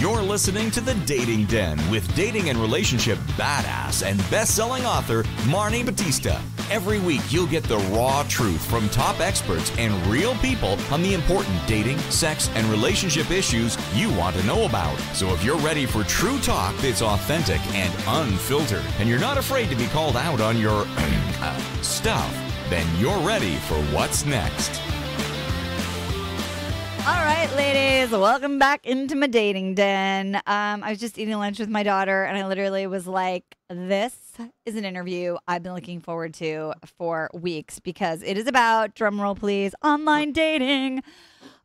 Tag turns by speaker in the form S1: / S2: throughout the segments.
S1: You're listening to The Dating Den with dating and relationship badass and best selling author Marni Battista. Every week, you'll get the raw truth from top experts and real people on the important dating, sex, and relationship issues you want to know about. So if you're ready for true talk that's authentic and unfiltered, and you're not afraid to be called out on your uh, stuff, then you're ready for what's next.
S2: All right, ladies, welcome back into my dating den. Um, I was just eating lunch with my daughter, and I literally was like, "This is an interview I've been looking forward to for weeks because it is about drumroll, please, online dating."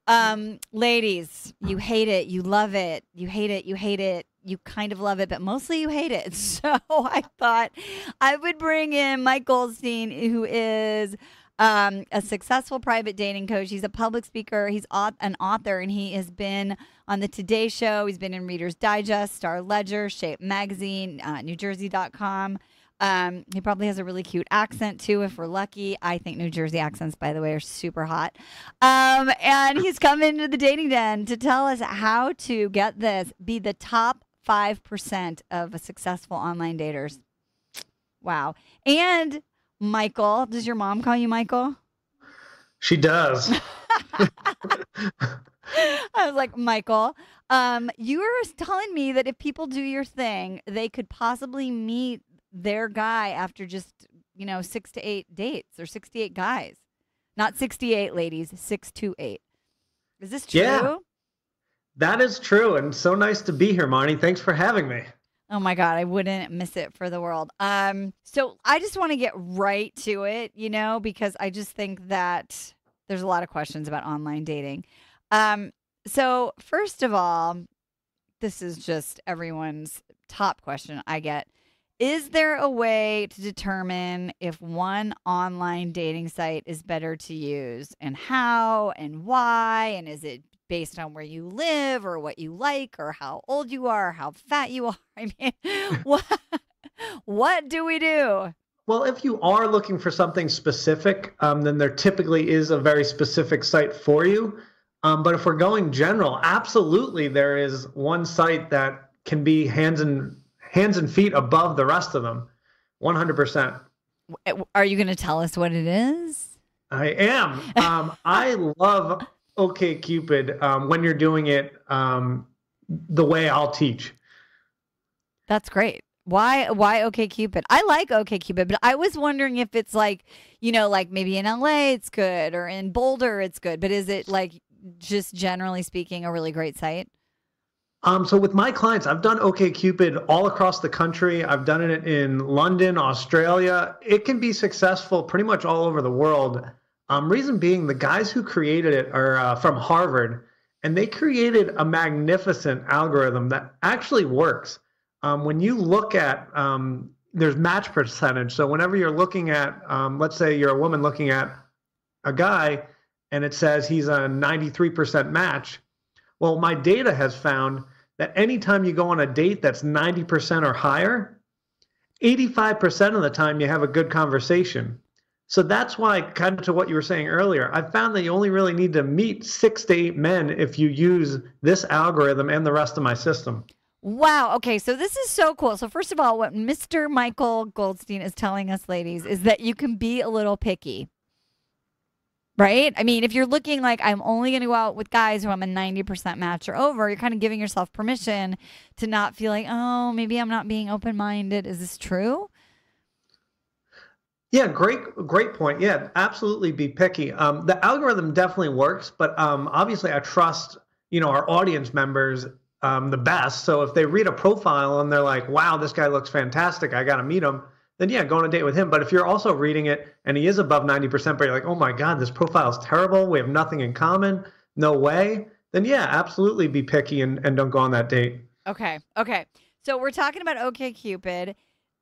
S2: Um, ladies, you hate it, you love it, you hate it, you hate it, you kind of love it, but mostly you hate it. So I thought I would bring in Mike Goldstein, who is um, a successful private dating coach. He's a public speaker. He's an author, and he has been on the Today Show. He's been in Reader's Digest, Star Ledger, Shape Magazine, uh, NewJersey.com. Um, he probably has a really cute accent too, if we're lucky. I think New Jersey accents, by the way, are super hot. Um, and he's come into the dating den to tell us how to get this, be the top 5% of successful online daters. Wow. And Michael. Does your mom call you Michael?
S3: She does.
S2: I was like, Michael, um, you were telling me that if people do your thing, they could possibly meet their guy after just, you know, six to eight dates or 68 guys. Not 68 ladies, six to eight. Is this true?
S3: Yeah. That is true. And so nice to be here, Marni. Thanks for having me.
S2: Oh my God, I wouldn't miss it for the world. Um, so I just want to get right to it, you know, because I just think that there's a lot of questions about online dating. Um, so first of all, this is just everyone's top question I get. Is there a way to determine if one online dating site is better to use and how and why? And is it based on where you live or what you like or how old you are, how fat you are. I mean, what what do we do?
S3: Well, if you are looking for something specific, um, then there typically is a very specific site for you. Um, but if we're going general, absolutely there is one site that can be hands and hands and feet above the rest of them, one hundred percent.
S2: Are you going to tell us what it is?
S3: I am. Um, I love OK Cupid um, when you're doing it um, the way I'll teach.
S2: That's great. Why why OK Cupid? I like OK Cupid, but I was wondering if it's like, you know, like maybe in LA it's good or in Boulder it's good, but is it like just generally speaking a really great site?
S3: Um, so with my clients, I've done OK Cupid all across the country. I've done it in London, Australia. It can be successful pretty much all over the world. Um, reason being, the guys who created it are uh, from Harvard, and they created a magnificent algorithm that actually works. Um, when you look at um, there's match percentage. So whenever you're looking at, um, let's say you're a woman looking at a guy, and it says he's a 93% match. Well, my data has found that anytime you go on a date that's 90% or higher, 85% of the time you have a good conversation. So that's why, kind of to what you were saying earlier, I found that you only really need to meet six to eight men if you use this algorithm and the rest of my system.
S2: Wow. Okay. So this is so cool. So, first of all, what Mr. Michael Goldstein is telling us, ladies, is that you can be a little picky. Right? I mean, if you're looking like I'm only going to go out with guys who I'm a 90% match or over, you're kind of giving yourself permission to not feel like, oh, maybe I'm not being open minded. Is this true?
S3: Yeah, great, great point. Yeah, absolutely. Be picky. Um, the algorithm definitely works, but um, obviously, I trust you know our audience members um, the best. So if they read a profile and they're like, "Wow, this guy looks fantastic. I got to meet him," then yeah, go on a date with him. But if you're also reading it and he is above ninety percent, but you're like, "Oh my God, this profile is terrible. We have nothing in common. No way." Then yeah, absolutely be picky and, and don't go on that date.
S2: Okay. Okay. So we're talking about OK Cupid.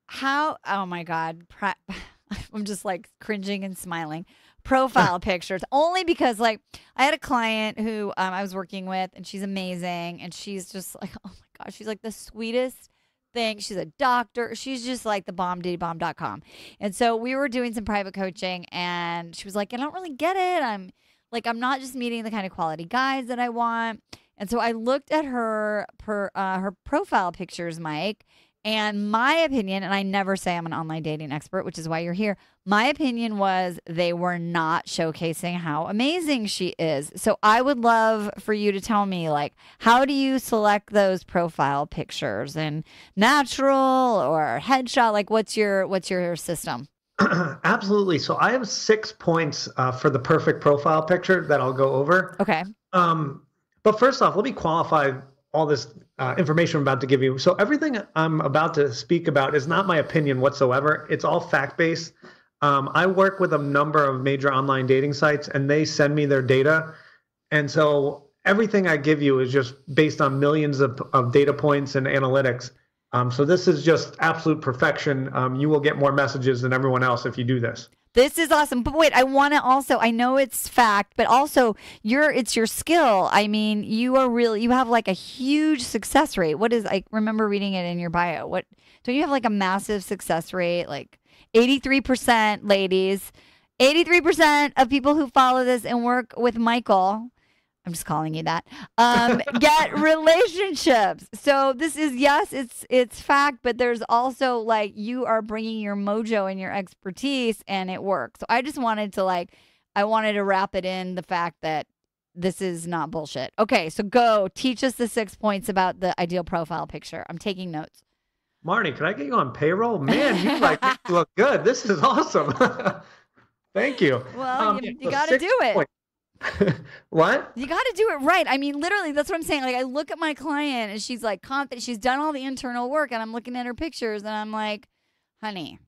S2: How? Oh my God. I'm just like cringing and smiling. Profile pictures only because like I had a client who um, I was working with and she's amazing and she's just like oh my gosh she's like the sweetest thing. She's a doctor. She's just like the bomb bomb.com. And so we were doing some private coaching and she was like, I don't really get it. I'm like, I'm not just meeting the kind of quality guys that I want. And so I looked at her per uh, her profile pictures, Mike, and my opinion, and I never say I'm an online dating expert, which is why you're here. My opinion was they were not showcasing how amazing she is. So I would love for you to tell me, like, how do you select those profile pictures and natural or headshot? Like, what's your what's your system?
S3: Absolutely. So I have six points uh, for the perfect profile picture that I'll go over.
S2: Okay.
S3: Um, but first off, let me qualify all this uh, information I'm about to give you. So everything I'm about to speak about is not my opinion whatsoever. It's all fact based. Um, I work with a number of major online dating sites, and they send me their data, and so everything I give you is just based on millions of, of data points and analytics. Um, so this is just absolute perfection. Um, you will get more messages than everyone else if you do this.
S2: This is awesome. But wait, I want to also I know it's fact, but also your it's your skill. I mean, you are really you have like a huge success rate. What is I remember reading it in your bio. What don't you have like a massive success rate? Like 83% ladies. 83% of people who follow this and work with Michael I'm just calling you that. Um, get relationships. So this is yes, it's it's fact, but there's also like you are bringing your mojo and your expertise, and it works. So I just wanted to like, I wanted to wrap it in the fact that this is not bullshit. Okay, so go teach us the six points about the ideal profile picture. I'm taking notes.
S3: Marni, can I get you on payroll? Man, you like look good. This is awesome. Thank you.
S2: Well, um, you, you got to do it. Points.
S3: what?
S2: You got to do it right. I mean, literally, that's what I'm saying. Like, I look at my client and she's like confident. She's done all the internal work, and I'm looking at her pictures, and I'm like, honey,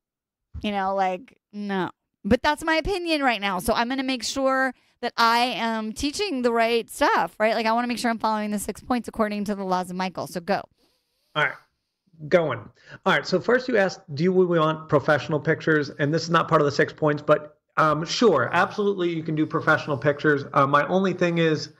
S2: you know, like, no. But that's my opinion right now. So I'm going to make sure that I am teaching the right stuff, right? Like, I want to make sure I'm following the six points according to the laws of Michael. So go.
S3: All right going. All right. So first you asked, do we want professional pictures? And this is not part of the six points, but um, sure, absolutely, you can do professional pictures. Uh, my only thing is,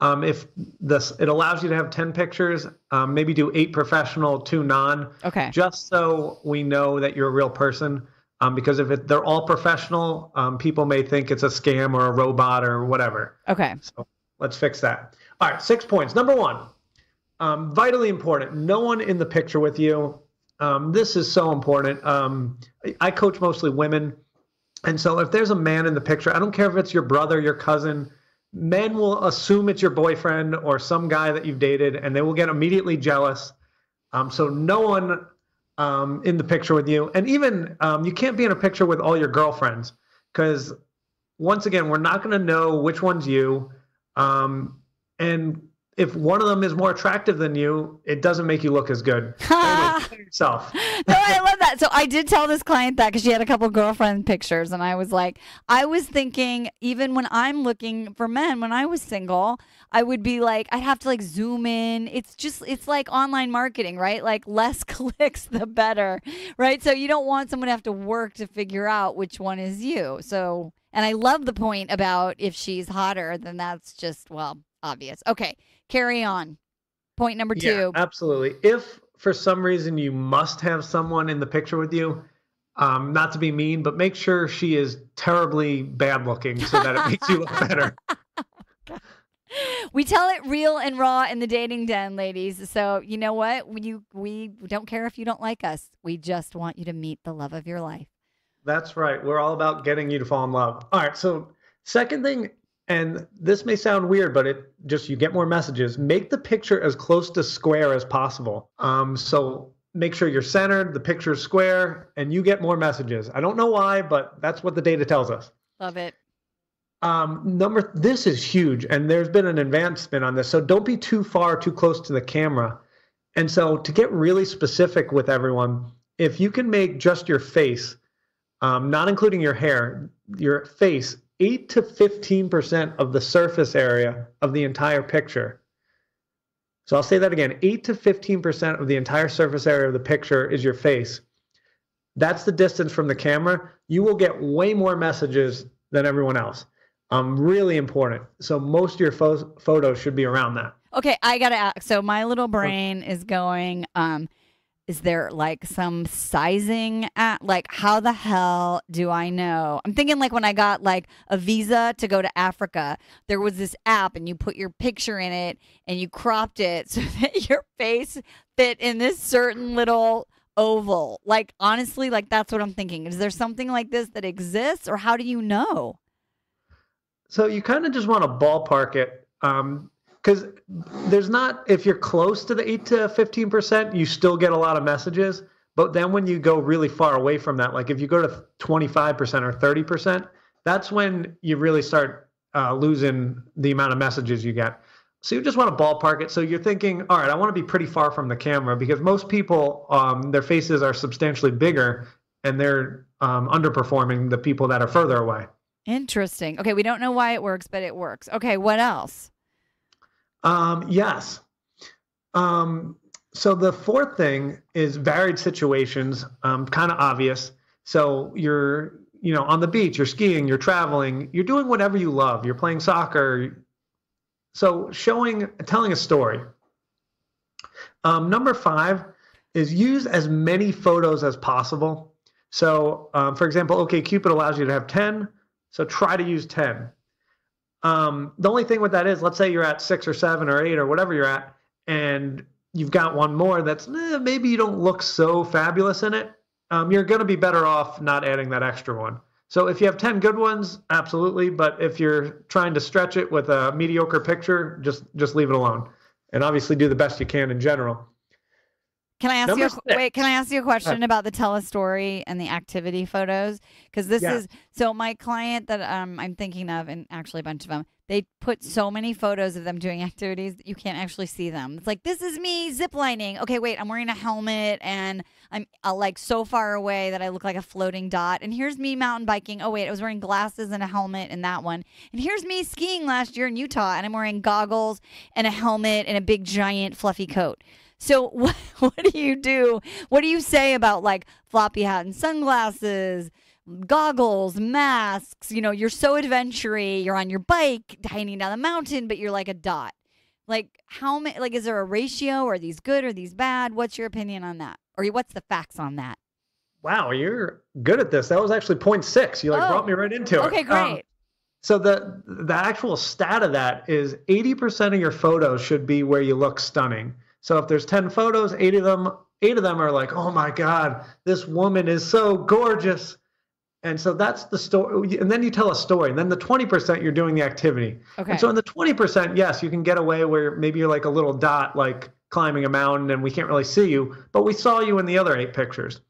S3: um, if this it allows you to have ten pictures, um, maybe do eight professional, two non.
S2: Okay.
S3: Just so we know that you're a real person. Um, because if it, they're all professional, um, people may think it's a scam or a robot or whatever.
S2: Okay.
S3: So let's fix that. All right, six points. Number one, um, vitally important. No one in the picture with you. Um, this is so important. Um, I coach mostly women. And so if there's a man in the picture, I don't care if it's your brother, your cousin, men will assume it's your boyfriend or some guy that you've dated and they will get immediately jealous. Um, so no one um, in the picture with you. And even um, you can't be in a picture with all your girlfriends because once again, we're not going to know which one's you. Um, and if one of them is more attractive than you, it doesn't make you look as good. yourself.
S2: no, I love that. So I did tell this client that because she had a couple girlfriend pictures, and I was like, I was thinking, even when I'm looking for men, when I was single, I would be like, I'd have to like zoom in. It's just, it's like online marketing, right? Like less clicks, the better, right? So you don't want someone to have to work to figure out which one is you. So, and I love the point about if she's hotter, then that's just, well, obvious. Okay carry on. Point number two.
S3: Yeah, absolutely. If for some reason you must have someone in the picture with you, um, not to be mean, but make sure she is terribly bad looking so that it makes you look better.
S2: we tell it real and raw in the dating den, ladies. So you know what? We you, we don't care if you don't like us. We just want you to meet the love of your life.
S3: That's right. We're all about getting you to fall in love. All right. So second thing and this may sound weird, but it just you get more messages. Make the picture as close to square as possible. Um, so make sure you're centered, the picture is square, and you get more messages. I don't know why, but that's what the data tells us.
S2: Love it.
S3: Um, number this is huge, and there's been an advancement on this. So don't be too far, too close to the camera. And so to get really specific with everyone, if you can make just your face, um, not including your hair, your face 8 to 15% of the surface area of the entire picture. So I'll say that again 8 to 15% of the entire surface area of the picture is your face. That's the distance from the camera. You will get way more messages than everyone else. Um, really important. So most of your photos should be around that.
S2: Okay, I gotta ask. So my little brain is going. Um, Is there like some sizing at like how the hell do I know? I'm thinking like when I got like a visa to go to Africa, there was this app and you put your picture in it and you cropped it so that your face fit in this certain little oval. Like honestly, like that's what I'm thinking. Is there something like this that exists or how do you know?
S3: So you kind of just want to ballpark it. Um, because there's not if you're close to the 8 to 15% you still get a lot of messages. But then when you go really far away from that like if you go to 25% or 30% that's when you really start uh, losing the amount of messages you get. So you just want to ballpark it. So you're thinking all right i want to be pretty far from the camera because most people um, their faces are substantially bigger and they're um, underperforming the people that are further away.
S2: Interesting. Okay we don't know why it works but it works. Okay what else
S3: um, yes. Um, so the fourth thing is varied situations, um, kind of obvious. So you're, you know, on the beach, you're skiing, you're traveling, you're doing whatever you love. You're playing soccer. So showing, telling a story. Um, number five is use as many photos as possible. So, um, for example, OK Cupid allows you to have 10. So try to use 10. Um, the only thing with that is, let's say you're at six or seven or eight or whatever you're at, and you've got one more that's eh, maybe you don't look so fabulous in it. Um, you're going to be better off not adding that extra one. So if you have 10 good ones, absolutely. But if you're trying to stretch it with a mediocre picture, just just leave it alone. And obviously do the best you can in general.
S2: Can I ask Number you a, wait? Can I ask you a question about the tell a story and the activity photos? Because this yeah. is so my client that um, I'm thinking of, and actually a bunch of them, they put so many photos of them doing activities that you can't actually see them. It's like this is me ziplining. Okay, wait, I'm wearing a helmet and I'm uh, like so far away that I look like a floating dot. And here's me mountain biking. Oh wait, I was wearing glasses and a helmet in that one. And here's me skiing last year in Utah, and I'm wearing goggles and a helmet and a big giant fluffy coat. So what, what do you do? What do you say about like floppy hat and sunglasses, goggles, masks? You know, you're so adventury. You're on your bike, hiking down the mountain, but you're like a dot. Like how many? Like, is there a ratio? Are these good? Are these bad? What's your opinion on that? Or what's the facts on that?
S3: Wow, you're good at this. That was actually point six. You like oh, brought me right into
S2: it. Okay, great. Um,
S3: so the the actual stat of that is 80% of your photos should be where you look stunning. So if there's 10 photos, eight of them, eight of them are like, oh my God, this woman is so gorgeous. And so that's the story. And then you tell a story. And then the 20%, you're doing the activity.
S2: Okay.
S3: And so in the 20%, yes, you can get away where maybe you're like a little dot, like climbing a mountain and we can't really see you, but we saw you in the other eight pictures.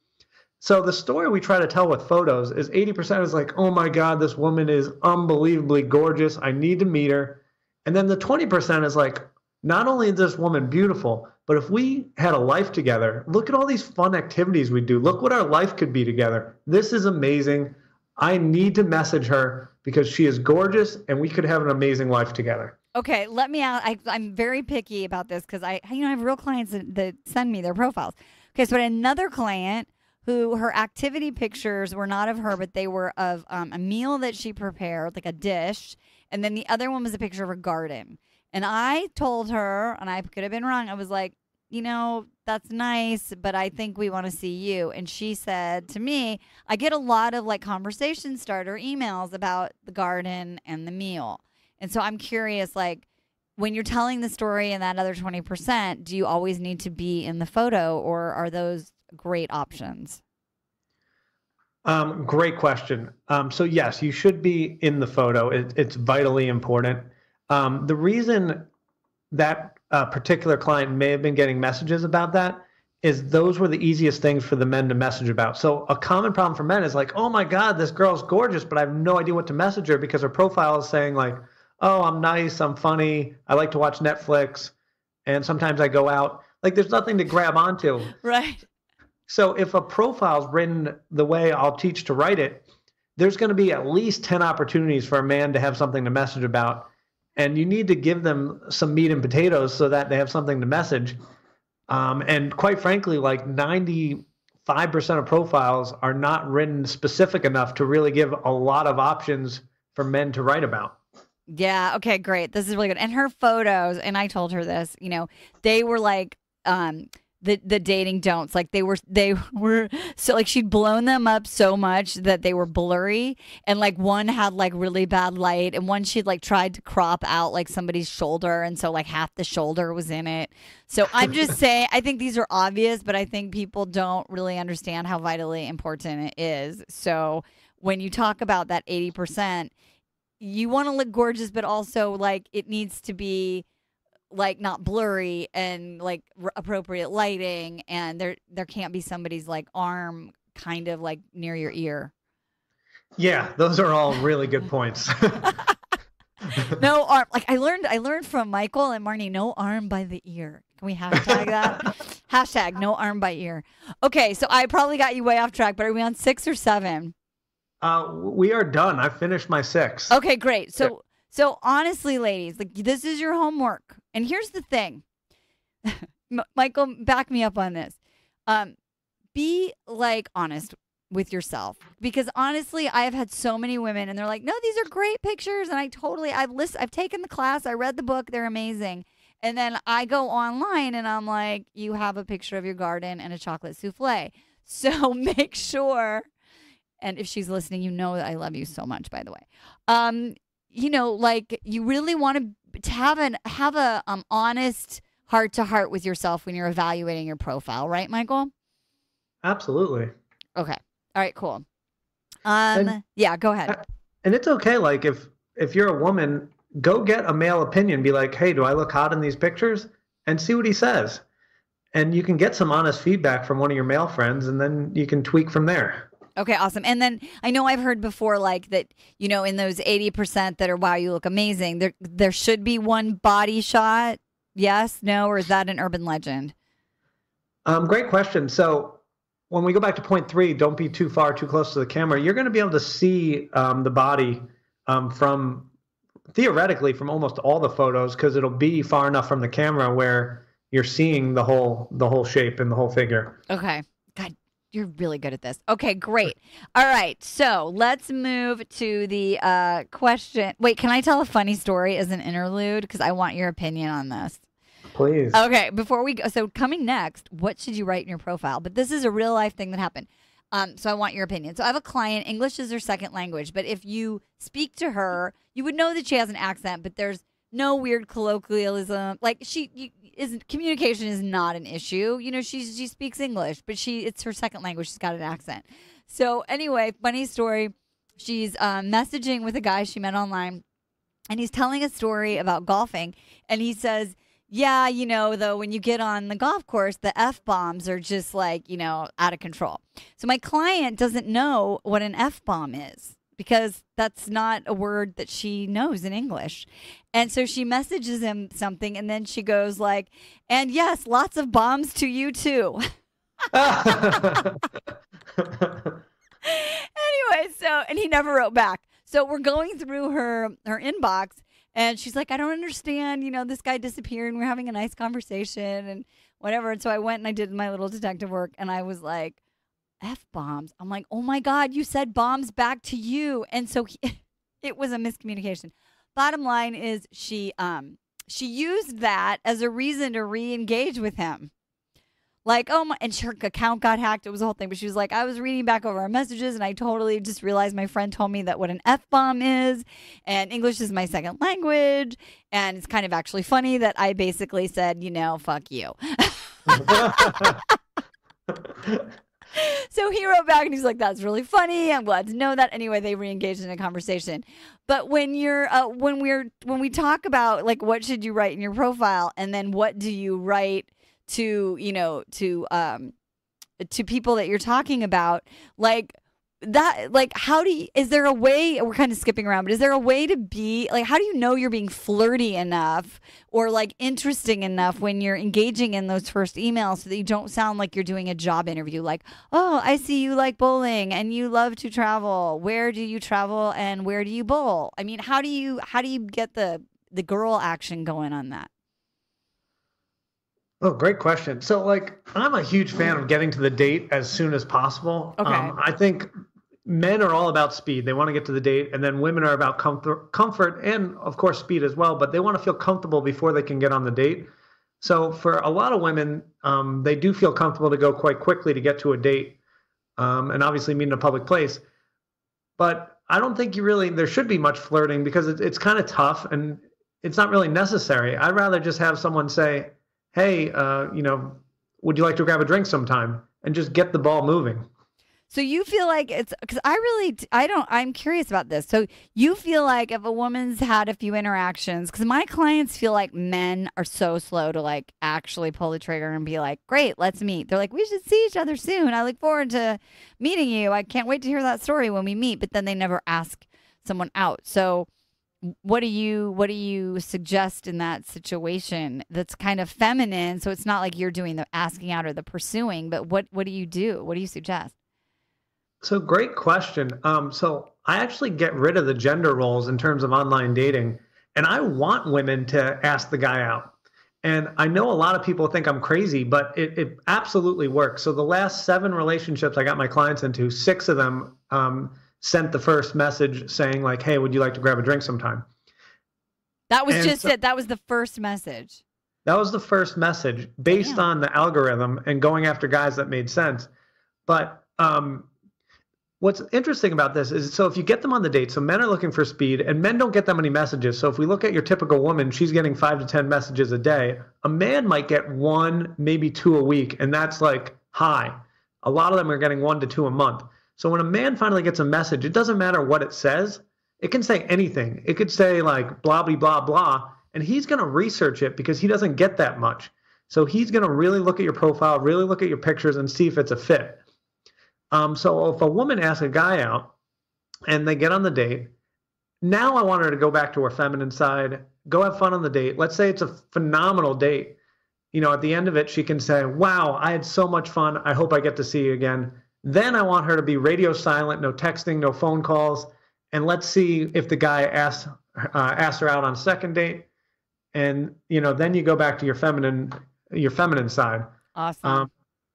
S3: So the story we try to tell with photos is 80% is like, oh my God, this woman is unbelievably gorgeous. I need to meet her. And then the 20% is like, not only is this woman beautiful, but if we had a life together, look at all these fun activities we do. Look what our life could be together. This is amazing. I need to message her because she is gorgeous and we could have an amazing life together.
S2: Okay, let me out. I, am very picky about this because I, you know, I have real clients that, that send me their profiles. Okay, so another client who her activity pictures were not of her, but they were of um, a meal that she prepared, like a dish, and then the other one was a picture of a garden. And I told her, and I could have been wrong, I was like, you know, that's nice, but I think we want to see you. And she said to me, I get a lot of like conversation starter emails about the garden and the meal. And so I'm curious, like, when you're telling the story and that other 20%, do you always need to be in the photo or are those great options?
S3: Um, great question. Um, so, yes, you should be in the photo. It, it's vitally important. Um, the reason that uh, particular client may have been getting messages about that is those were the easiest things for the men to message about. So a common problem for men is like, oh my God, this girl's gorgeous, but I have no idea what to message her because her profile is saying like, oh, I'm nice, I'm funny, I like to watch Netflix, and sometimes I go out. Like there's nothing to grab onto.
S2: Right.
S3: So if a profile's written the way I'll teach to write it, there's going to be at least 10 opportunities for a man to have something to message about and you need to give them some meat and potatoes so that they have something to message. Um, and quite frankly, like 95% of profiles are not written specific enough to really give a lot of options for men to write about.
S2: Yeah. Okay. Great. This is really good. And her photos, and I told her this. You know, they were like, um, the the dating don'ts. Like they were they were so like she'd blown them up so much that they were blurry. And like one had like really bad light and one she'd like tried to crop out like somebody's shoulder. And so like half the shoulder was in it. So i'm just saying i think these are obvious but i think people don't really understand how vitally important it is. So when you talk about that 80% you want to look gorgeous but also like it needs to be like not blurry and like r- appropriate lighting and there there can't be somebody's like arm kind of like near your ear
S3: Yeah, those are all really good points.
S2: no arm like i learned i learned from michael and marni no arm by the ear can we hashtag that hashtag no arm by ear okay so i probably got you way off track but are we on six or seven
S3: uh, we are done. I finished my six.
S2: Okay, great. So so honestly, ladies, like this is your homework. And here's the thing. Michael, back me up on this. Um, be like honest with yourself because honestly, I have had so many women and they're like, "No, these are great pictures." And I totally I've list I've taken the class, I read the book, they're amazing. And then I go online and I'm like, "You have a picture of your garden and a chocolate souffle." So make sure and if she's listening, you know that I love you so much, by the way. Um, you know, like you really want to, to have an have a um honest heart to heart with yourself when you're evaluating your profile, right, Michael?
S3: Absolutely.
S2: Okay. All right, cool. Um
S3: And-
S2: yeah, go ahead.
S3: And it's okay. Like if if you're a woman, go get a male opinion. Be like, hey, do I look hot in these pictures? And see what he says. And you can get some honest feedback from one of your male friends, and then you can tweak from there.
S2: Okay, awesome. And then I know I've heard before like that, you know, in those 80% that are wow, you look amazing. There there should be one body shot. Yes, no, or is that an urban legend?
S3: Um, great question. So when we go back to point three, don't be too far, too close to the camera. You're going to be able to see um, the body um, from theoretically from almost all the photos because it'll be far enough from the camera where you're seeing the whole the whole shape and the whole figure.
S2: Okay. God, you're really good at this. Okay, great. All right. So let's move to the uh, question. Wait, can I tell a funny story as an interlude? Because I want your opinion on this.
S3: Please.
S2: Okay, before we go, so coming next, what should you write in your profile? But this is a real life thing that happened. Um, so I want your opinion. So I have a client, English is her second language, but if you speak to her, you would know that she has an accent, but there's no weird colloquialism. Like she you, is communication is not an issue. You know, she she speaks English, but she it's her second language. She's got an accent. So anyway, funny story. She's um, messaging with a guy she met online, and he's telling a story about golfing, and he says yeah, you know, though, when you get on the golf course, the F bombs are just like, you know, out of control. So my client doesn't know what an F bomb is because that's not a word that she knows in English. And so she messages him something and then she goes like, "And yes, lots of bombs to you too." anyway, so and he never wrote back. So we're going through her her inbox and she's like, I don't understand. You know, this guy disappeared and we're having a nice conversation and whatever. And so I went and I did my little detective work and I was like, F bombs. I'm like, oh my God, you said bombs back to you. And so he, it was a miscommunication. Bottom line is she um she used that as a reason to re-engage with him. Like, oh my, and her account got hacked. It was a whole thing. But she was like, I was reading back over our messages and I totally just realized my friend told me that what an F bomb is. And English is my second language. And it's kind of actually funny that I basically said, you know, fuck you. so he wrote back and he's like, "That's really funny. I'm glad to know that." Anyway, they re-engaged in a conversation. But when you're uh, when we're when we talk about like what should you write in your profile, and then what do you write to you know to um to people that you're talking about, like that like how do you is there a way we're kind of skipping around but is there a way to be like how do you know you're being flirty enough or like interesting enough when you're engaging in those first emails so that you don't sound like you're doing a job interview like oh i see you like bowling and you love to travel where do you travel and where do you bowl i mean how do you how do you get the the girl action going on that
S3: Oh, great question. So, like, I'm a huge fan of getting to the date as soon as possible.
S2: Okay.
S3: Um, I think men are all about speed. They want to get to the date, and then women are about comfort, comfort, and of course speed as well. But they want to feel comfortable before they can get on the date. So for a lot of women, um, they do feel comfortable to go quite quickly to get to a date, um, and obviously meet in a public place. But I don't think you really there should be much flirting because it, it's kind of tough and it's not really necessary. I'd rather just have someone say, "Hey, uh, you know, would you like to grab a drink sometime?" and just get the ball moving.
S2: So you feel like it's because I really I don't I'm curious about this. So you feel like if a woman's had a few interactions, because my clients feel like men are so slow to like actually pull the trigger and be like, "Great, let's meet." They're like, "We should see each other soon. I look forward to meeting you. I can't wait to hear that story when we meet." But then they never ask someone out. So what do you what do you suggest in that situation that's kind of feminine so it's not like you're doing the asking out or the pursuing but what what do you do what do you suggest
S3: so great question. Um, so I actually get rid of the gender roles in terms of online dating, and I want women to ask the guy out. And I know a lot of people think I'm crazy, but it, it absolutely works. So the last seven relationships I got my clients into, six of them um, sent the first message saying like, "Hey, would you like to grab a drink sometime?"
S2: That was and just so, it. That was the first message.
S3: That was the first message based Damn. on the algorithm and going after guys that made sense. But um, What's interesting about this is so if you get them on the date, so men are looking for speed and men don't get that many messages. So if we look at your typical woman, she's getting five to 10 messages a day. A man might get one, maybe two a week, and that's like high. A lot of them are getting one to two a month. So when a man finally gets a message, it doesn't matter what it says. It can say anything. It could say like blah, blah, blah, blah. And he's going to research it because he doesn't get that much. So he's going to really look at your profile, really look at your pictures and see if it's a fit. Um, so if a woman asks a guy out and they get on the date, now I want her to go back to her feminine side, go have fun on the date. Let's say it's a phenomenal date. You know, at the end of it, she can say, Wow, I had so much fun. I hope I get to see you again. Then I want her to be radio silent, no texting, no phone calls. And let's see if the guy asks, uh, asks her out on second date. And, you know, then you go back to your feminine, your feminine side.
S2: Awesome. Um,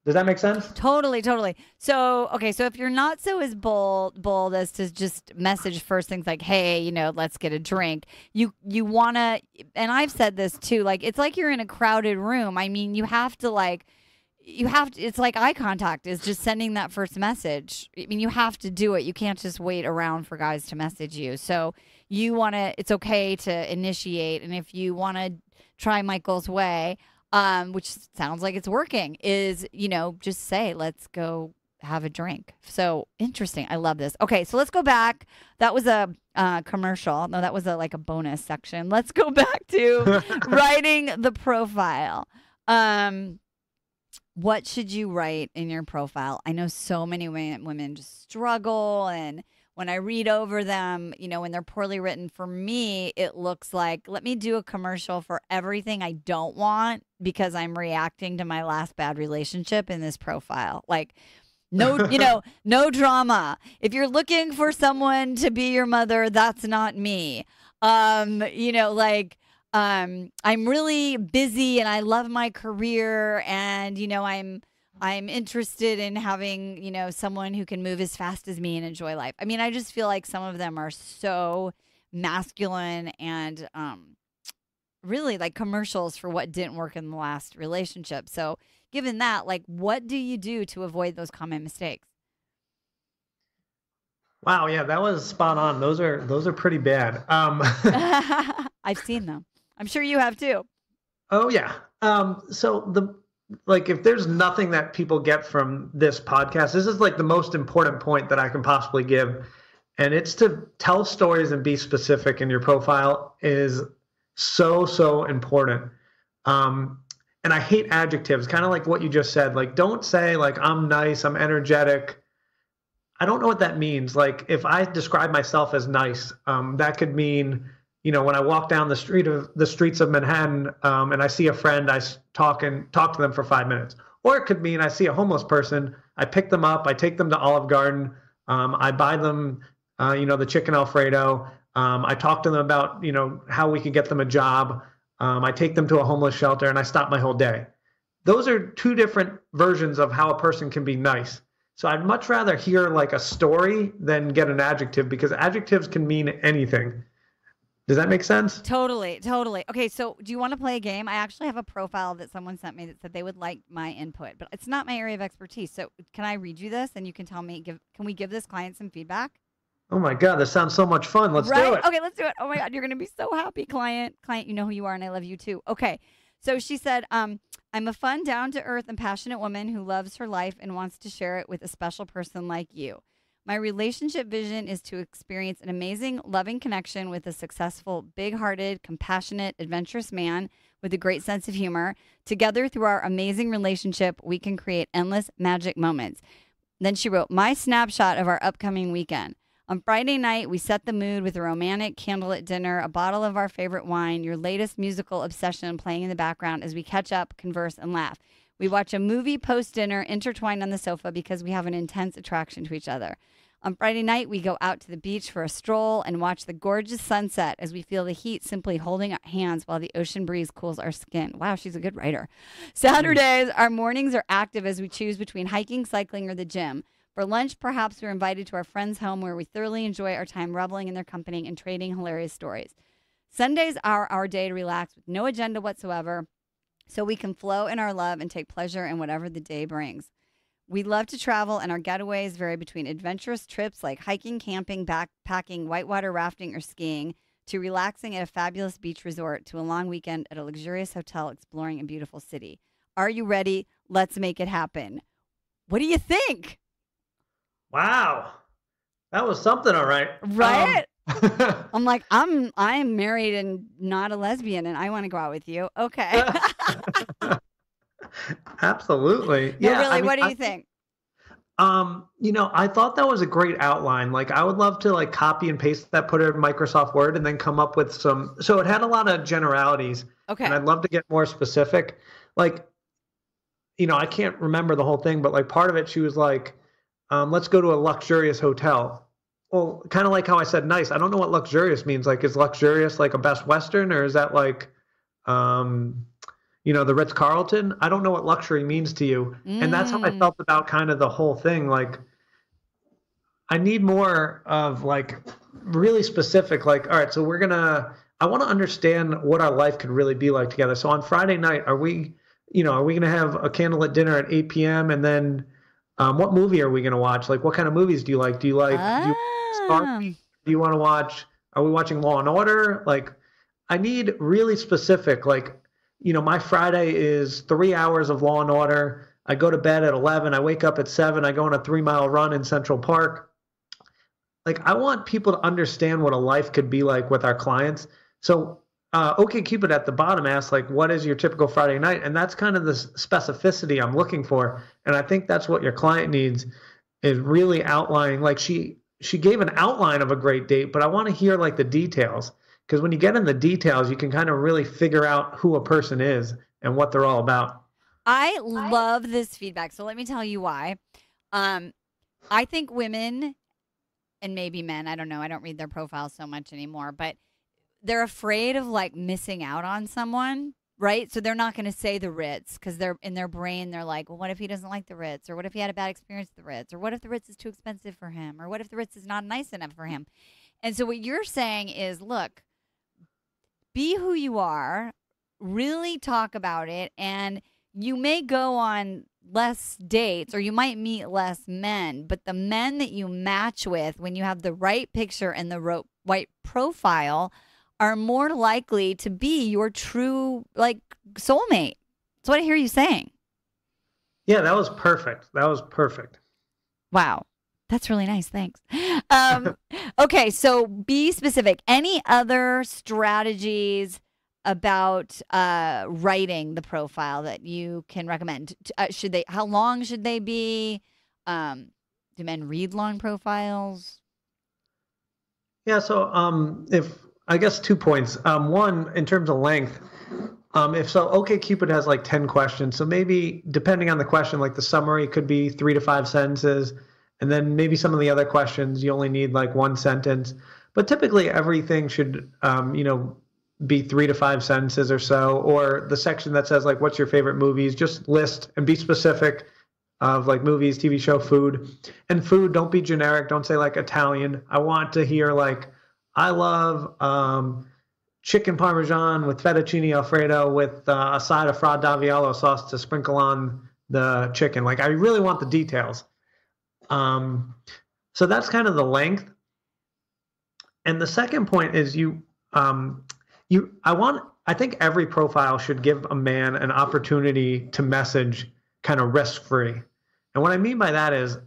S3: does that make sense?
S2: Totally, totally. So, okay, so if you're not so as bold bold as to just message first things like, "Hey, you know, let's get a drink." You you want to and I've said this too, like it's like you're in a crowded room. I mean, you have to like you have to it's like eye contact is just sending that first message. I mean, you have to do it. You can't just wait around for guys to message you. So, you want to it's okay to initiate and if you want to try Michael's way, um, which sounds like it's working, is, you know, just say, let's go have a drink. So interesting. I love this. Okay, so let's go back. That was a uh, commercial. No, that was a like a bonus section. Let's go back to writing the profile. Um, what should you write in your profile? I know so many women just struggle and when I read over them, you know, when they're poorly written, for me, it looks like let me do a commercial for everything I don't want because I'm reacting to my last bad relationship in this profile. Like, no, you know, no drama. If you're looking for someone to be your mother, that's not me. Um, you know, like, um, I'm really busy and I love my career and, you know, I'm, I'm interested in having, you know, someone who can move as fast as me and enjoy life. I mean, I just feel like some of them are so masculine and um really like commercials for what didn't work in the last relationship. So, given that, like what do you do to avoid those common mistakes?
S3: Wow, yeah, that was spot on. Those are those are pretty bad. Um
S2: I've seen them. I'm sure you have too.
S3: Oh yeah. Um so the like if there's nothing that people get from this podcast, this is like the most important point that I can possibly give. And it's to tell stories and be specific in your profile is so, so important. Um, and I hate adjectives, kind of like what you just said. Like, don't say, like, I'm nice, I'm energetic. I don't know what that means. Like, if I describe myself as nice, um, that could mean you know, when I walk down the street of the streets of Manhattan um, and I see a friend, I talk and talk to them for five minutes. Or it could mean I see a homeless person, I pick them up, I take them to Olive Garden, um, I buy them, uh, you know, the chicken Alfredo. Um, I talk to them about, you know, how we can get them a job. Um, I take them to a homeless shelter and I stop my whole day. Those are two different versions of how a person can be nice. So I'd much rather hear like a story than get an adjective because adjectives can mean anything. Does that make sense?
S2: Totally, totally. Okay, so do you want to play a game? I actually have a profile that someone sent me that said they would like my input, but it's not my area of expertise. So can I read you this and you can tell me give can we give this client some feedback?
S3: Oh my god, this sounds so much fun. Let's
S2: right?
S3: do it.
S2: Okay, let's do it. Oh my god, you're gonna be so happy, client. Client, you know who you are and I love you too. Okay. So she said, um, I'm a fun, down to earth, and passionate woman who loves her life and wants to share it with a special person like you. My relationship vision is to experience an amazing, loving connection with a successful, big hearted, compassionate, adventurous man with a great sense of humor. Together, through our amazing relationship, we can create endless magic moments. Then she wrote, My snapshot of our upcoming weekend. On Friday night, we set the mood with a romantic candlelit dinner, a bottle of our favorite wine, your latest musical obsession playing in the background as we catch up, converse, and laugh. We watch a movie post dinner, intertwined on the sofa because we have an intense attraction to each other. On Friday night, we go out to the beach for a stroll and watch the gorgeous sunset as we feel the heat simply holding our hands while the ocean breeze cools our skin. Wow, she's a good writer. Saturdays, our mornings are active as we choose between hiking, cycling, or the gym. For lunch, perhaps we're invited to our friend's home where we thoroughly enjoy our time reveling in their company and trading hilarious stories. Sundays are our day to relax with no agenda whatsoever, so we can flow in our love and take pleasure in whatever the day brings. We love to travel, and our getaways vary between adventurous trips like hiking, camping, backpacking, whitewater rafting, or skiing, to relaxing at a fabulous beach resort, to a long weekend at a luxurious hotel exploring a beautiful city. Are you ready? Let's make it happen. What do you think?
S3: Wow. That was something, all right.
S2: Right?
S3: Um,
S2: I'm like, I'm I'm married and not a lesbian, and I want to go out with you. Okay.
S3: absolutely.
S2: No,
S3: yeah.
S2: really,
S3: I mean,
S2: what do
S3: I
S2: you think?
S3: Um, you know, I thought that was a great outline. Like I would love to like copy and paste that, put it in Microsoft Word and then come up with some so it had a lot of generalities
S2: Okay.
S3: and I'd love to get more specific. Like, you know, I can't remember the whole thing, but like part of it she was like, um, let's go to a luxurious hotel. Well, kind of like how I said nice. I don't know what luxurious means. Like, is luxurious like a Best Western or is that like um you know, the Ritz Carlton? I don't know what luxury means to you. And that's how I
S2: Mm.
S3: felt about kind of the whole thing. Like I need more of like really specific, like, all right, so we're gonna I want to understand what our life could really be like together. So on Friday night, are we, you know, are we gonna have a candlelit dinner at 8 p.m. and then um, what movie are we gonna watch? Like what kind of movies do you like? Do you like do you
S2: Ah.
S3: do you want to watch are we watching law and order like i need really specific like you know my friday is three hours of law and order. I go to bed at 11 i wake up at 7 i go on a three mile run in central park. Like i want people to understand what a life could be like with our clients. So uh, okay cupid at the bottom asks like what is your typical friday night? And that's kind of the specificity i'm looking for. And i think that's what your client needs is really outlining like she she gave an outline of a great date but i want to hear like the details because when you get in the details you can kind of really figure out who a person is and what they're all about
S2: I love this feedback. So let me tell you why. Um, I think women and maybe men, I don't know, I don't read their profiles so much anymore, but they're afraid of like missing out on someone, right? So they're not going to say the Ritz because they're in their brain, they're like, well, what if he doesn't like the Ritz? Or what if he had a bad experience at the Ritz? Or what if the Ritz is too expensive for him? Or what if the Ritz is not nice enough for him? And so what you're saying is, look, be who you are, really talk about it, and you may go on less dates or you might meet less men, but the men that you match with when you have the right picture and the ro- right profile are more likely to be your true like soulmate. That's what I hear you saying.
S3: yeah that was perfect that was perfect
S2: Wow. That's really nice. Thanks. Um, okay, so be specific. Any other strategies about uh, writing the profile that you can recommend? Uh, should they? How long should they be? Um, do men read long profiles?
S3: Yeah, so um, if I guess two points. Um, one, in terms of length, um, if so, OK Cupid has like ten questions, so maybe depending on the question, like the summary could be three to five sentences, and then maybe some of the other questions you only need like one sentence. But typically, everything should, um, you know, be three to five sentences or so, or the section that says like, "What's your favorite movies?" Just list and be specific of like movies, TV show, food, and food. Don't be generic. Don't say like Italian. I want to hear like, I love, um, chicken parmesan with fettuccine alfredo with uh, a side of fra diavolo sauce to sprinkle on the chicken. Like I really want the details. Um, so that's kind of the length. And the second point is you um, you I want I think every profile should give a man an opportunity to message kind of risk free. And what I mean by that is,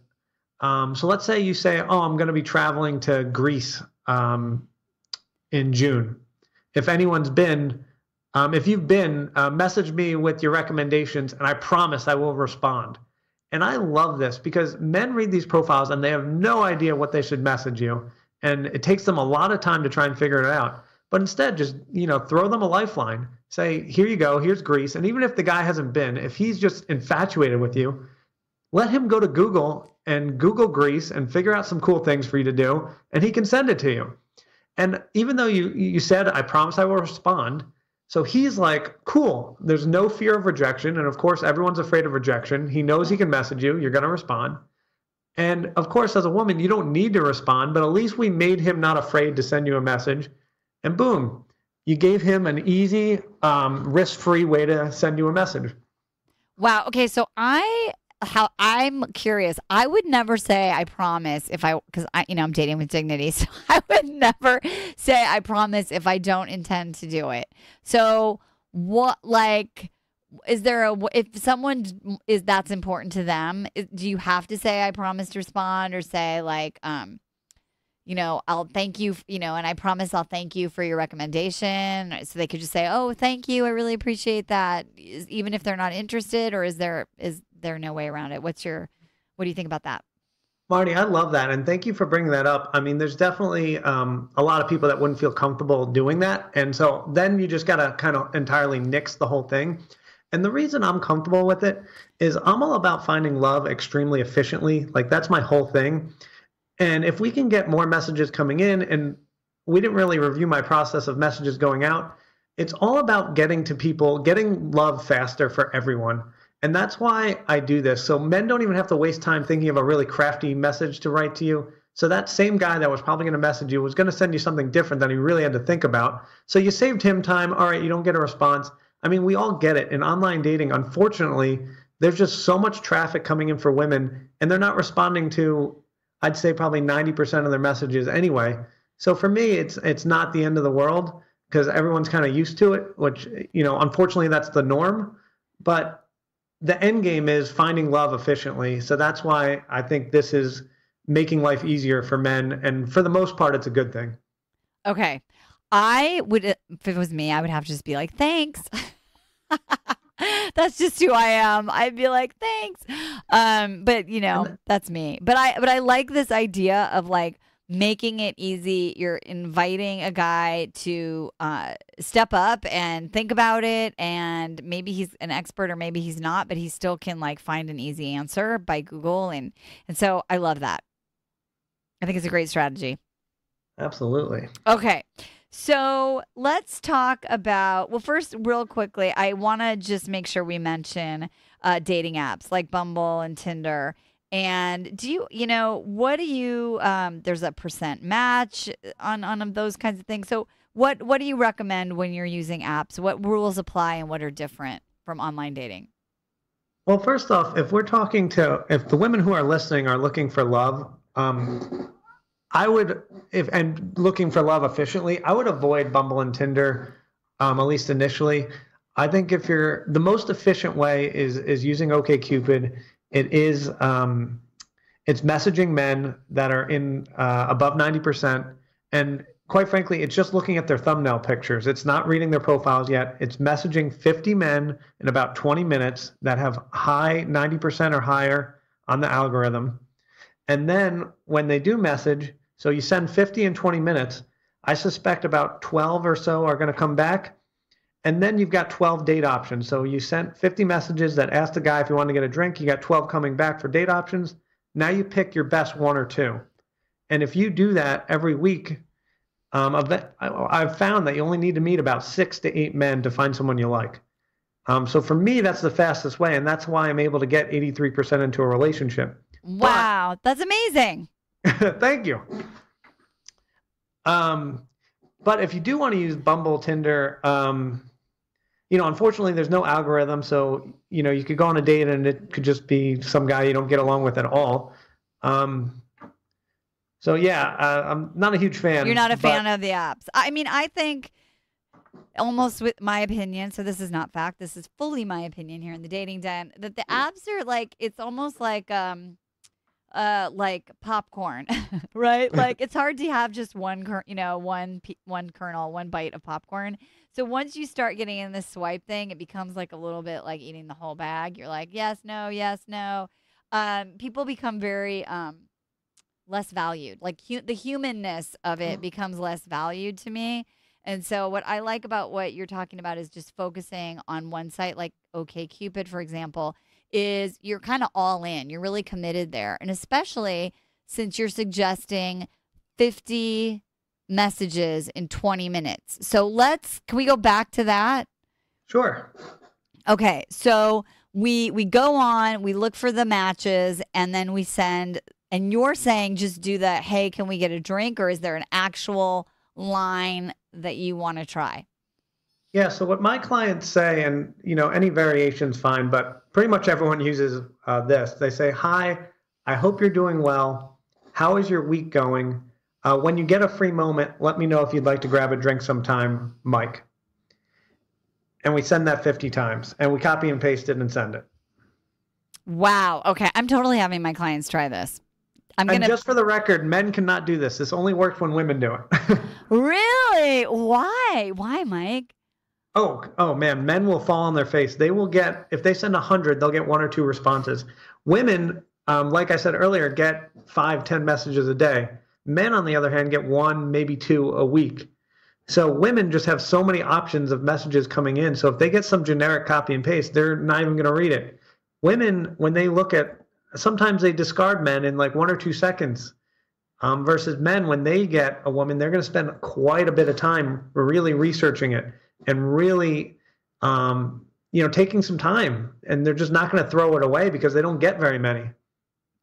S3: um, so let's say you say, "Oh, I'm going to be traveling to Greece um, in June." If anyone's been, um, if you've been, uh, message me with your recommendations, and I promise I will respond. And I love this because men read these profiles and they have no idea what they should message you, and it takes them a lot of time to try and figure it out. But instead, just you know, throw them a lifeline. Say, here you go. Here's Greece. And even if the guy hasn't been, if he's just infatuated with you, let him go to Google and Google Greece and figure out some cool things for you to do, and he can send it to you. And even though you you said, I promise I will respond. So he's like, cool. There's no fear of rejection. And of course, everyone's afraid of rejection. He knows he can message you. You're going to respond. And of course, as a woman, you don't need to respond, but at least we made him not afraid to send you a message and boom, you gave him an easy, um, risk-free way to send you a message.
S2: Wow. Okay, so I how I'm curious. I would never say I promise if I because I you know I'm dating with dignity, so I would never say I promise if I don't intend to do it. So what like is there a if someone is that's important to them do you have to say i promise to respond or say like um you know, I'll thank you, you know, and I promise I'll thank you for your recommendation. So they could just say, "Oh, thank you. I really appreciate that." Even if they're not interested, or is there is there no way around it? What's your what do you think about that?
S3: Marni, I love that, and thank you for bringing that up. I mean, there's definitely um, a lot of people that wouldn't feel comfortable doing that, and so then you just gotta kind of entirely nix the whole thing. And the reason I'm comfortable with it is I'm all about finding love extremely efficiently. Like that's my whole thing. And if we can get more messages coming in, and we didn't really review my process of messages going out, it's all about getting to people, getting love faster for everyone. And that's why I do this. So men don't even have to waste time thinking of a really crafty message to write to you. So that same guy that was probably going to message you was going to send you something different than he really had to think about. So you saved him time. All right, you don't get a response. I mean, we all get it. In online dating, unfortunately, there's just so much traffic coming in for women, and they're not responding to I'd say probably 90% of their messages anyway. So for me, it's it's not the end of the world because everyone's kind of used to it, which you know, unfortunately, that's the norm. But the end game is finding love efficiently. So that's why I think this is making life easier for men, and for the most part, it's a good thing.
S2: Okay, I would if it was me, I would have to just be like, thanks. that's just who I am. I'd be like, thanks. Um, but you know, that's me. But I but I like this idea of like making it easy. You're inviting a guy to uh, step up and think about it, and maybe he's an expert or maybe he's not, but he still can like find an easy answer by Google, and and so I love that. I think it's a great strategy.
S3: Absolutely.
S2: Okay. So let's talk about, well, first, real quickly, I want to just make sure we mention uh, dating apps like Bumble and Tinder. And do you, you know, what do you, um, there's a percent match on, on those kinds of things. So what, what do you recommend when you're using apps? What rules apply and what are different from online dating?
S3: Well, first off, if we're talking to, if the women who are listening are looking for love, um, I would, if and looking for love efficiently, I would avoid Bumble and Tinder, um, at least initially. I think if you're the most efficient way is is using OkCupid. It is um, it's messaging men that are in uh, above ninety percent, and quite frankly, it's just looking at their thumbnail pictures. It's not reading their profiles yet. It's messaging fifty men in about twenty minutes that have high ninety percent or higher on the algorithm. And then when they do message, so you send 50 in 20 minutes. I suspect about 12 or so are going to come back. And then you've got 12 date options. So you sent 50 messages that asked the guy if you want to get a drink. You got 12 coming back for date options. Now you pick your best one or two. And if you do that every week, um, I've found that you only need to meet about six to eight men to find someone you like. Um, so for me, that's the fastest way. And that's why I'm able to get 83% into a relationship.
S2: Wow, but, that's amazing.
S3: Thank you. Um, but if you do want to use Bumble, Tinder, um, you know, unfortunately, there's no algorithm, so you know you could go on a date and it could just be some guy you don't get along with at all. Um, so yeah, uh, I'm not a huge fan.
S2: You're not a
S3: but-
S2: fan of the apps. I mean, I think almost with my opinion, so this is not fact, this is fully my opinion here in the dating den, that the apps are like it's almost like um uh like popcorn, right? like it's hard to have just one kern, you know, one pe- one kernel, one bite of popcorn. So once you start getting in this swipe thing, it becomes like a little bit like eating the whole bag. You're like, yes, no, yes, no. Um, people become very um less valued. Like hu- the humanness of it becomes less valued to me. And so what I like about what you're talking about is just focusing on one site like OkCupid for example is you're kind of all in. You're really committed there. And especially since you're suggesting 50 messages in 20 minutes. So let's can we go back to that?
S3: Sure.
S2: Okay, so we we go on, we look for the matches, and then we send. And you're saying just do the hey, can we get a drink, or is there an actual line that you want to try?
S3: Yeah. So what my clients say, and you know, any variation's fine, but pretty much everyone uses uh, this. They say, "Hi, I hope you're doing well. How is your week going? Uh, when you get a free moment, let me know if you'd like to grab a drink sometime, Mike." And we send that 50 times, and we copy and paste it and send it.
S2: Wow. Okay, I'm totally having my clients try this. I'm gonna And
S3: just for the record, men cannot do this. This only works when women do it.
S2: really. Why? Why, Mike?
S3: Oh, oh man, men will fall on their face. They will get if they send hundred, they'll get one or two responses. Women, um, like I said earlier, get five, ten messages a day. Men, on the other hand, get one, maybe two a week. So women just have so many options of messages coming in. So if they get some generic copy and paste, they're not even going to read it. Women, when they look at, sometimes they discard men in like one or two seconds. Um, versus men, when they get a woman, they're going to spend quite a bit of time really researching it and really um, you know taking some time and they're just not going to throw it away because they don't get very many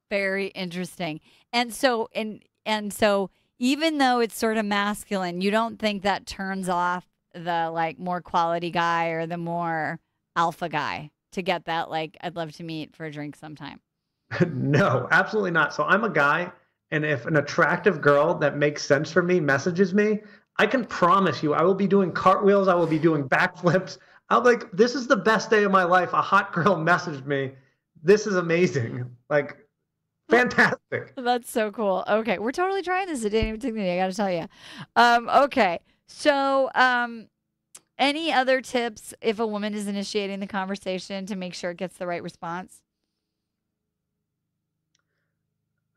S2: Very interesting. And so and and so even though it's sort of masculine, you don't think that turns off the like more quality guy or the more alpha guy to get that like I'd love to meet for a drink sometime.
S3: no absolutely not so i'm a guy and if an attractive girl that makes sense for me messages me i can promise you i will be doing cartwheels i will be doing backflips I'm like this is the best day of my life a hot girl messaged me this is amazing like fantastic
S2: That's so cool. Okay, we're totally trying this at Dating Dignity. I got to tell you. Um, okay, so um, any other tips if a woman is initiating the conversation to make sure it gets the right response?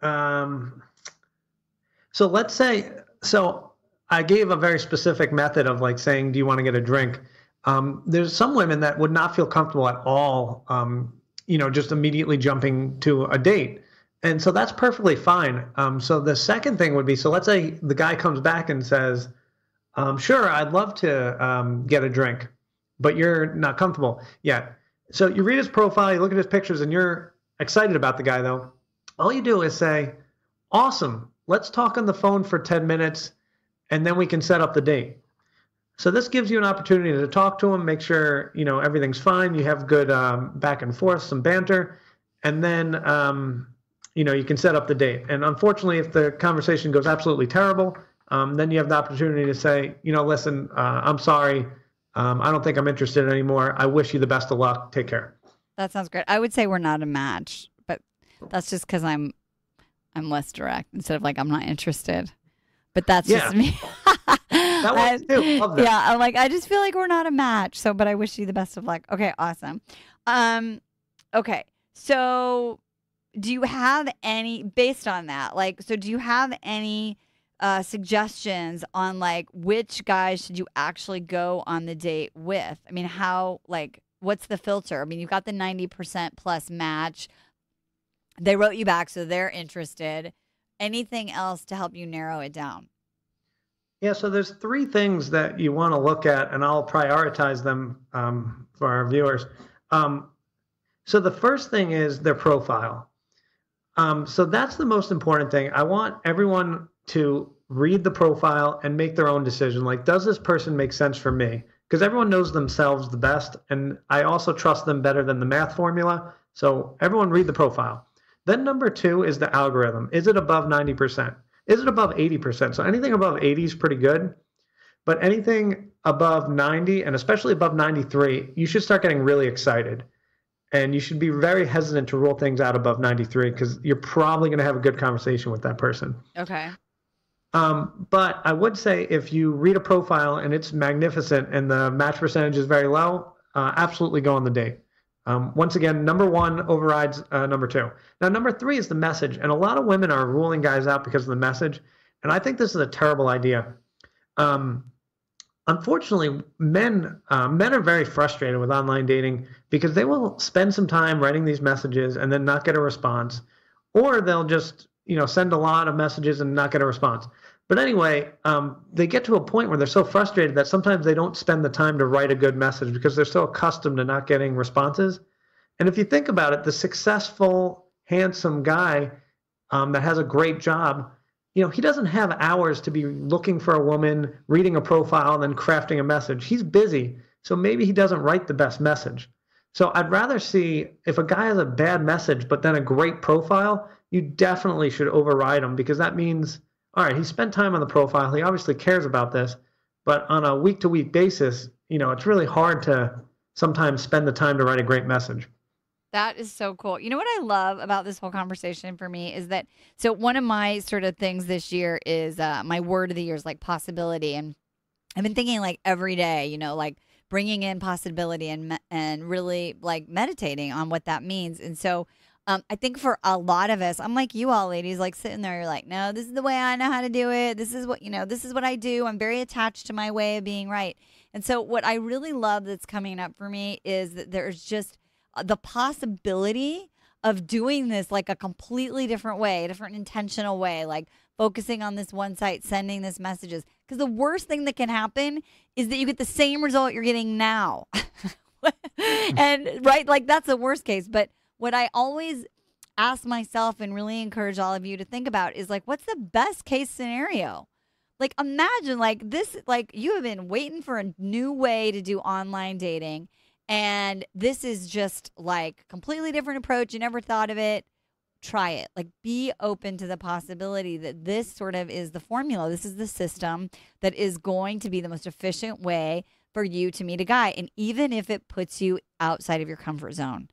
S3: Um, so let's say, so I gave a very specific method of like saying, do you want to get a drink? Um, there's some women that would not feel comfortable at all, um, you know, just immediately jumping to a date. And so that's perfectly fine. Um, so the second thing would be, so let's say the guy comes back and says, um, sure, I'd love to um, get a drink, but you're not comfortable yet. So you read his profile, you look at his pictures, and you're excited about the guy though all you do is say, Awesome, let's talk on the phone for 10 minutes and then we can set up the date. So this gives you an opportunity to talk to him, make sure you know everything's fine, you have good um, back and forth, some banter, and then um, you know you can set up the date. And unfortunately, if the conversation goes absolutely terrible, um, then you have the opportunity to say, you know, listen, uh, I'm sorry, um, I don't think I'm interested anymore. I wish you the best of luck. Take care.
S2: That sounds great. I would say we're not a match, but that's just because I'm I'm less direct instead of like I'm not interested. But that's just me.
S3: That works too. Love that.
S2: Yeah, I'm like I just feel like we're not a match. So, but I wish you the best of luck. Okay, awesome. Um, okay, so do you have any based on that? Like, so do you have any uh, suggestions on like which guys should you actually go on the date with? I mean, how like what's the filter? I mean, you've got the ninety percent plus match. They wrote you back, so they're interested. Anything else to help you narrow it down?
S3: Yeah, so there's three things that you want to look at, and I'll prioritize them um, for our viewers. Um, so the first thing is their profile. Um, so that's the most important thing. I want everyone to read the profile and make their own decision. Like, does this person make sense for me? Because everyone knows themselves the best. And I also trust them better than the math formula. So everyone read the profile. Then number two is the algorithm. Is it above 90%? Is it above 80%? So anything above 80 is pretty good. But anything above 90 and especially above 93, you should start getting really excited. And you should be very hesitant to rule things out above 93 because you're probably going to have a good conversation with that person.
S2: Okay.
S3: Um, but I would say if you read a profile and it's magnificent and the match percentage is very low, uh, absolutely go on the date. Um, once again, number one overrides uh, number two. Now, number three is the message. And a lot of women are ruling guys out because of the message. And I think this is a terrible idea. Um, unfortunately, men uh, men are very frustrated with online dating because they will spend some time writing these messages and then not get a response, or they'll just you know send a lot of messages and not get a response. But anyway, um, they get to a point where they're so frustrated that sometimes they don't spend the time to write a good message because they're so accustomed to not getting responses. And if you think about it, the successful, handsome guy um, that has a great job you know, he doesn't have hours to be looking for a woman, reading a profile, and then crafting a message. He's busy. So maybe he doesn't write the best message. So I'd rather see if a guy has a bad message, but then a great profile, you definitely should override him because that means, all right, he spent time on the profile. He obviously cares about this. But on a week to week basis, you know, it's really hard to sometimes spend the time to write a great message.
S2: That is so cool. You know what I love about this whole conversation for me is that so one of my sort of things this year is uh, my word of the year is like possibility, and I've been thinking like every day, you know, like bringing in possibility and and really like meditating on what that means. And so um, I think for a lot of us, I'm like you all ladies, like sitting there, you're like, no, this is the way I know how to do it. This is what you know. This is what I do. I'm very attached to my way of being right. And so what I really love that's coming up for me is that there's just the possibility of doing this like a completely different way, a different intentional way, like focusing on this one site, sending this messages. Because the worst thing that can happen is that you get the same result you're getting now. and right, like that's the worst case. But what I always ask myself and really encourage all of you to think about is like, what's the best case scenario? Like, imagine like this, like you have been waiting for a new way to do online dating and this is just like completely different approach. You never thought of it. Try it. Like be open to the possibility that this sort of is the formula. This is the system that is going to be the most efficient way for you to meet a guy. And even if it puts you outside of your comfort zone.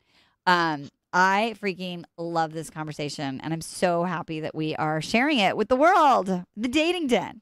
S2: Um, I freaking love this conversation and I'm so happy that we are sharing it with the world, the dating den.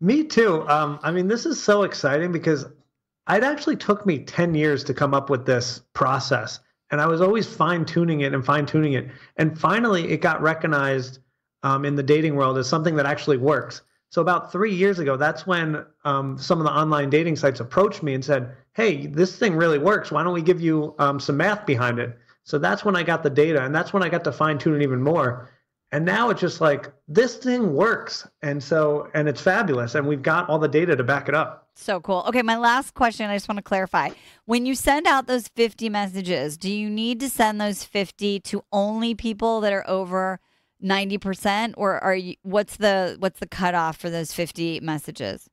S3: Me too. Um, I mean, this is so exciting because it actually took me 10 years to come up with this process. And I was always fine tuning it and fine tuning it. And finally, it got recognized um, in the dating world as something that actually works. So, about three years ago, that's when um, some of the online dating sites approached me and said, Hey, this thing really works. Why don't we give you um, some math behind it? So, that's when I got the data. And that's when I got to fine tune it even more. And now it's just like, this thing works. And so, and it's fabulous. And we've got all the data to back it up.
S2: So cool. Okay, my last question, I just want to clarify. When you send out those 50 messages, do you need to send those 50 to only people that are over 90% or are you what's the what's the cutoff for those 50 messages?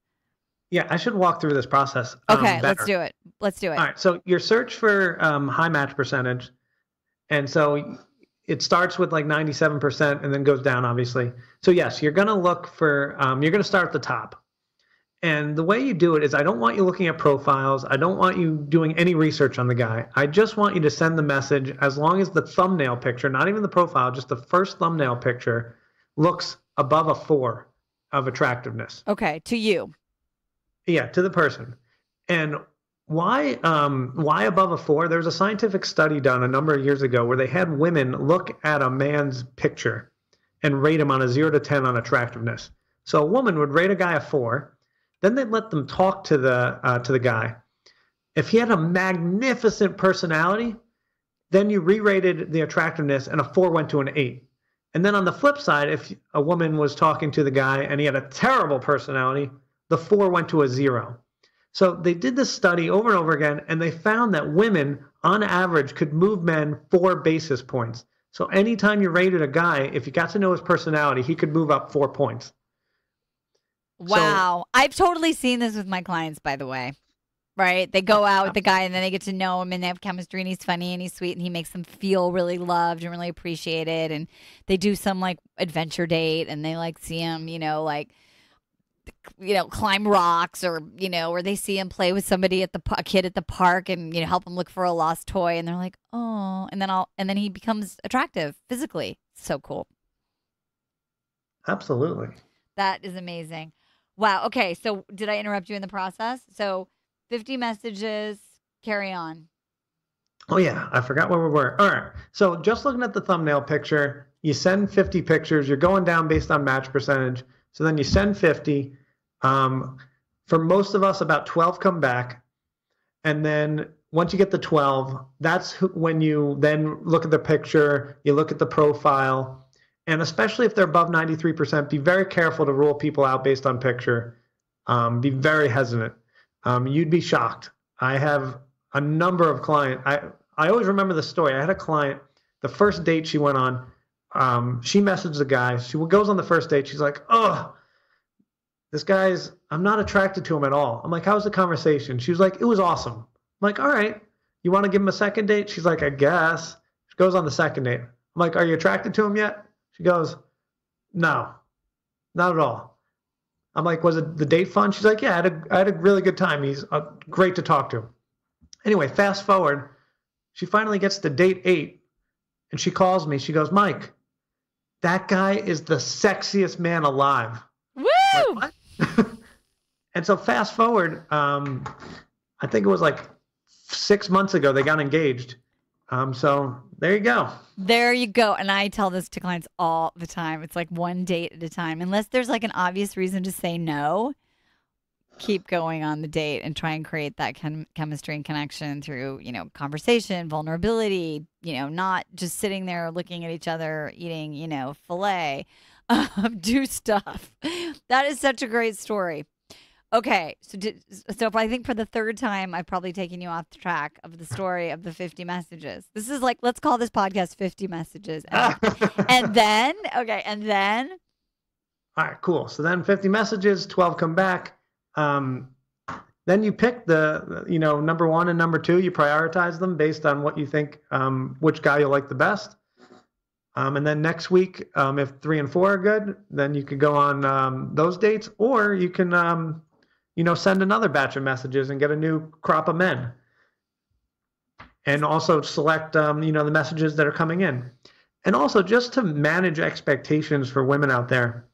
S3: Yeah, I should walk through this process.
S2: Um, okay, let's do it. Let's do it.
S3: All right. So your search for um, high match percentage, and so it starts with like 97% and then goes down, obviously. So yes, you're going to look for, um, you're going to start at the top. And the way you do it is I don't want you looking at profiles. I don't want you doing any research on the guy. I just want you to send the message as long as the thumbnail picture, not even the profile, just the first thumbnail picture looks above a four of attractiveness.
S2: Okay, to you.
S3: Yeah, to the person. And why um, why above a four? There was a scientific study done a number of years ago where they had women look at a man's picture and rate him on a zero to ten on attractiveness. So a woman would rate a guy a four, then they'd let them talk to the uh, to the guy. If he had a magnificent personality, then you re-rated the attractiveness, and a four went to an eight. And then on the flip side, if a woman was talking to the guy and he had a terrible personality, the four went to a zero. So they did this study over and over again, and they found that women, on average, could move men four basis points. So anytime you rated a guy, if you got to know his personality, he could move up four points.
S2: Wow. So, I've totally seen this with my clients, by the way. Right? They go out with the guy and then they get to know him and they have chemistry and he's funny and he's sweet and he makes them feel really loved and really appreciated. And they do some like adventure date and they like see him, you know, like you know, climb rocks or, you know, or they see him play with somebody at the a kid at the park and, you know, help him look for a lost toy and they're like, "Oh." And then I'll and then he becomes attractive physically. So cool.
S3: Absolutely.
S2: That is amazing. Wow. Okay, so did I interrupt you in the process? So 50 messages, carry on.
S3: Oh yeah, I forgot where we were. All right. So just looking at the thumbnail picture, you send 50 pictures, you're going down based on match percentage so then you send 50. Um, for most of us, about 12 come back. And then once you get the 12, that's when you then look at the picture, you look at the profile. And especially if they're above 93%, be very careful to rule people out based on picture. Um, be very hesitant. Um, you'd be shocked. I have a number of clients. I, I always remember the story. I had a client, the first date she went on, um, she messaged the guy. She goes on the first date. She's like, "Oh, this guy's. I'm not attracted to him at all." I'm like, "How's the conversation?" She was like, "It was awesome." I'm like, "All right, you want to give him a second date?" She's like, "I guess." She goes on the second date. I'm like, "Are you attracted to him yet?" She goes, "No, not at all." I'm like, "Was it the date fun?" She's like, "Yeah, I had a, I had a really good time. He's uh, great to talk to." Anyway, fast forward, she finally gets to date eight, and she calls me. She goes, "Mike." That guy is the sexiest man alive.
S2: Woo!
S3: Like, and so fast forward, um, I think it was like six months ago they got engaged. Um, so there you go.
S2: There you go. And I tell this to clients all the time. It's like one date at a time. Unless there's like an obvious reason to say no, keep going on the date and try and create that chem- chemistry and connection through you know conversation vulnerability you know not just sitting there looking at each other eating you know filet um, do stuff. That is such a great story. Okay so did, so if i think for the third time i've probably taken you off the track of the story of the 50 messages. This is like let's call this podcast 50 messages and, and then okay and then
S3: all right cool. So then 50 messages 12 come back um, then you pick the, you know, number one and number two. You prioritize them based on what you think, um, which guy you like the best. Um, and then next week, um, if three and four are good, then you could go on um, those dates, or you can, um, you know, send another batch of messages and get a new crop of men. And also select, um, you know, the messages that are coming in. And also just to manage expectations for women out there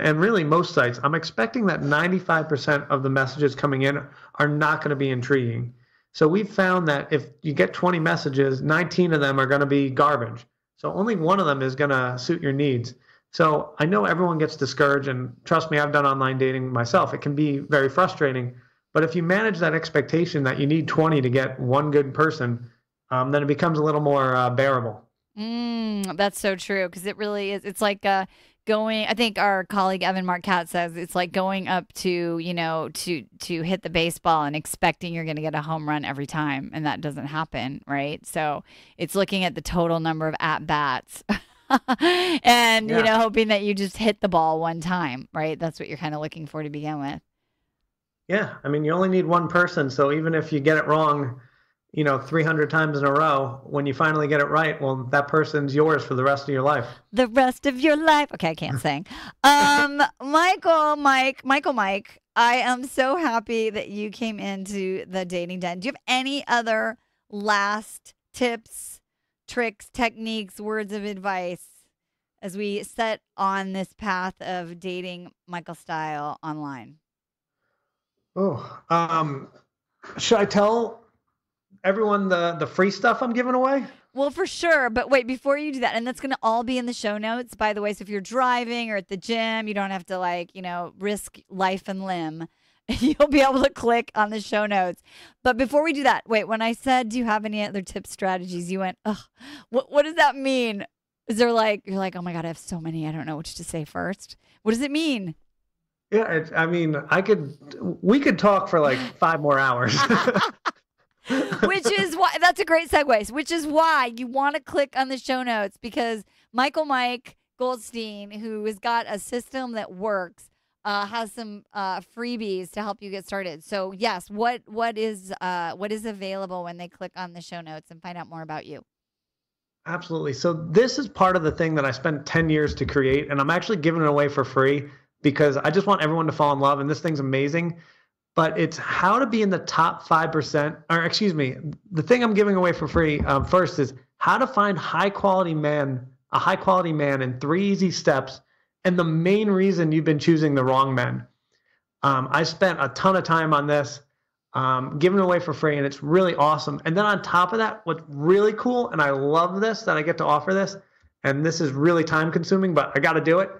S3: and really most sites, I'm expecting that 95% of the messages coming in are not going to be intriguing. So we've found that if you get 20 messages, 19 of them are going to be garbage. So only one of them is going to suit your needs. So I know everyone gets discouraged, and trust me, I've done online dating myself. It can be very frustrating. But if you manage that expectation that you need 20 to get one good person, um, then it becomes a little more uh, bearable.
S2: Mm, that's so true because it really is. It's like uh, going i think our colleague Evan Marc Katz says it's like going up to you know to to hit the baseball and expecting you're going to get a home run every time and that doesn't happen right? So it's looking at the total number of at bats and yeah. you know hoping that you just hit the ball one time right? That's what you're kind of looking for to begin with.
S3: Yeah i mean you only need one person so even if you get it wrong you know 300 times in a row when you finally get it right well that person's yours for the rest of your life.
S2: The rest of your life. Okay i can't sing. Um michael mike michael mike i am so happy that you came into the dating den. Do you have any other last tips tricks techniques words of advice as we set on this path of dating michael style online?
S3: Oh um should i tell everyone the the free stuff I'm giving away?
S2: Well, for sure. But wait, before you do that, and that's going to all be in the show notes, by the way. So if you're driving or at the gym, you don't have to like, you know, risk life and limb. You'll be able to click on the show notes. But before we do that, wait, when I said, do you have any other tips, strategies? You went, ugh, what, what does that mean? Is there like, you're like, oh my God, I have so many. I don't know which to say first. What does it mean?
S3: Yeah, it, I mean, I could, we could talk for like five more hours.
S2: which is why that's a great segue. Which is why you want to click on the show notes because Michael Mike Goldstein, who has got a system that works, uh, has some uh, freebies to help you get started. So yes, what what is uh, what is available when they click on the show notes and find out more about you?
S3: Absolutely. So this is part of the thing that I spent 10 years to create, and I'm actually giving it away for free because I just want everyone to fall in love, and this thing's amazing. But it's how to be in the top 5%, or excuse me, the thing I'm giving away for free um, first is how to find high quality man, a high quality man in three easy steps, and the main reason you've been choosing the wrong men. Um, I spent a ton of time on this um, giving away for free, and it's really awesome. And then on top of that, what's really cool, and I love this that I get to offer this, and this is really time consuming, but I got to do it.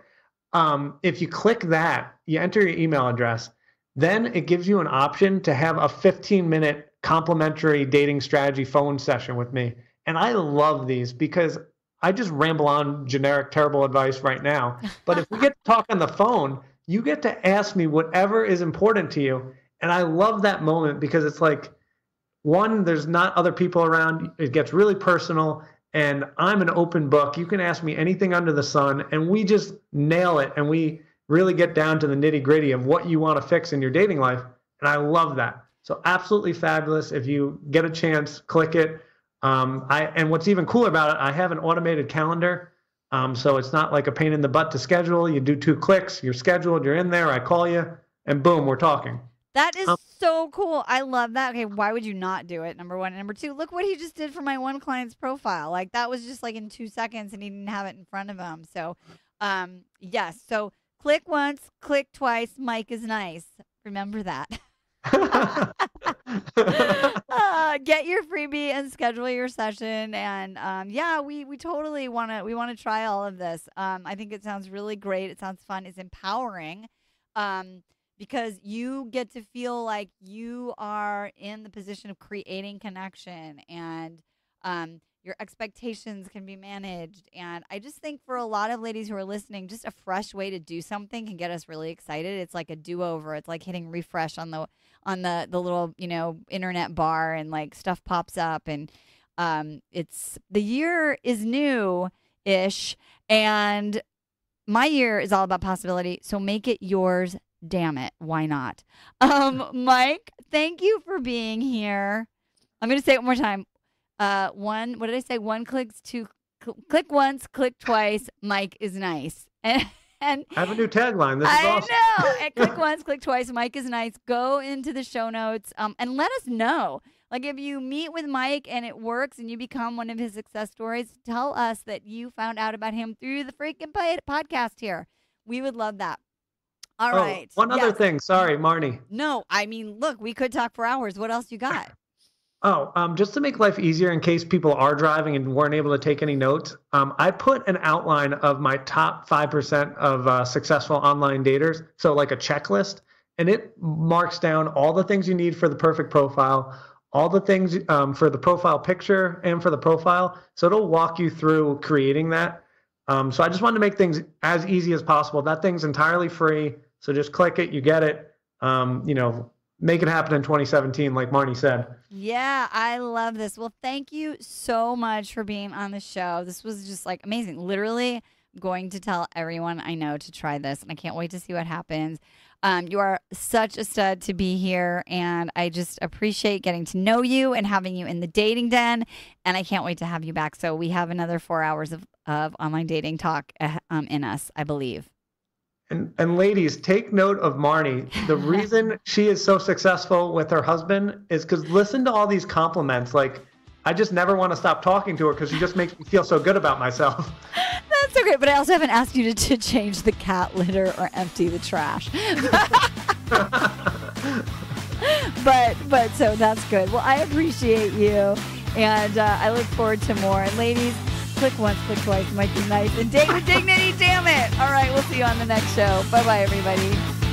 S3: Um, if you click that, you enter your email address, then it gives you an option to have a 15 minute complimentary dating strategy phone session with me. And I love these because I just ramble on generic, terrible advice right now. But if we get to talk on the phone, you get to ask me whatever is important to you and I love that moment because it's like, one, there's not other people around. It gets really personal. And I'm an open book. You can ask me anything under the sun, and we just nail it. And we really get down to the nitty gritty of what you want to fix in your dating life. And I love that. So, absolutely fabulous. If you get a chance, click it. Um, I and what's even cooler about it, I have an automated calendar. Um, so it's not like a pain in the butt to schedule. You do two clicks, you're scheduled, you're in there. I call you, and boom, we're talking.
S2: That is um, so cool. I love that. Okay, why would you not do it? Number one. And number two, look what he just did for my one client's profile. Like that was just like in two seconds and he didn't have it in front of him. So um yes. So click once, click twice, Mike is nice. Remember that. uh, get your freebie and schedule your session. And um, yeah we we totally want to we want to try all of this. Um, i think it sounds really great. It sounds fun. It's empowering um, because you get to feel like you are in the position of creating connection. And um, your expectations can be managed. And I just think for a lot of ladies who are listening, just a fresh way to do something can get us really excited. It's like a do over. It's like hitting refresh on the on the the little you know internet bar and like stuff pops up and um, it's the year is new ish and my year is all about possibility so make it yours damn it, why not? Um, Mike, thank you for being here. I'm going to say it one more time. Uh, one, what did I say? One clicks, two, cl- click once, click twice. Mike is nice. And, and
S3: I have a new tagline. This is
S2: I
S3: awesome.
S2: know. and click once, click twice. Mike is nice. Go into the show notes um, and let us know. Like if you meet with Mike and it works and you become one of his success stories, tell us that you found out about him through the freaking podcast here. We would love that. All
S3: oh,
S2: right.
S3: One other thing. Sorry, Marni.
S2: No, I mean, look, we could talk for hours. What else you got?
S3: Oh, um, just to make life easier in case people are driving and weren't able to take any notes, um, I put an outline of my top 5% of uh, successful online daters. So, like a checklist, and it marks down all the things you need for the perfect profile, all the things um, for the profile picture and for the profile. So, it'll walk you through creating that. Um, so, I just wanted to make things as easy as possible. That thing's entirely free. So just click it, you get it. Um, you know, make it happen in 2017, like Marni said.
S2: Yeah, I love this. Well, thank you so much for being on the show. This was just like amazing. Literally, going to tell everyone I know to try this, and I can't wait to see what happens. Um, you are such a stud to be here, and I just appreciate getting to know you and having you in the dating den. And I can't wait to have you back. So we have another four hours of, of online dating talk uh, um, in us, I believe.
S3: And, and ladies, take note of Marni. The reason she is so successful with her husband is because listen to all these compliments. Like, I just never want to stop talking to her because she just makes me feel so good about myself.
S2: That's okay, but I also haven't asked you to, to change the cat litter or empty the trash. but but so that's good. Well, I appreciate you, and uh, I look forward to more. And ladies, click once, click twice might be nice. And date with dignity, damn it. All right, we'll see you on the next show. Bye bye, everybody.